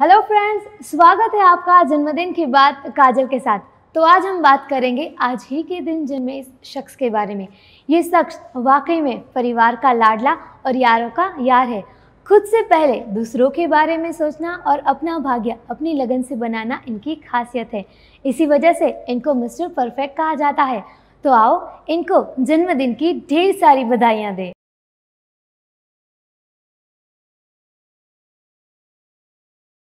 Hello friends स्वागत है आपका जन्मदिन की बात काजल के साथ। तो आज हम बात करेंगे आज ही के दिन जन्मे इस शख्स के बारे में। ये शख्स वाकई में परिवार का लाडला और यारों का यार है। खुद से पहले दूसरों के बारे में सोचना और अपना भाग्य अपनी लगन से बनाना इनकी खासियत है। इसी वजह से इनको मिस्टर परफेक्ट कहा जाता है। तो आओ इनको जन्मदिन की ढेर सारी बधाइयाँ दें।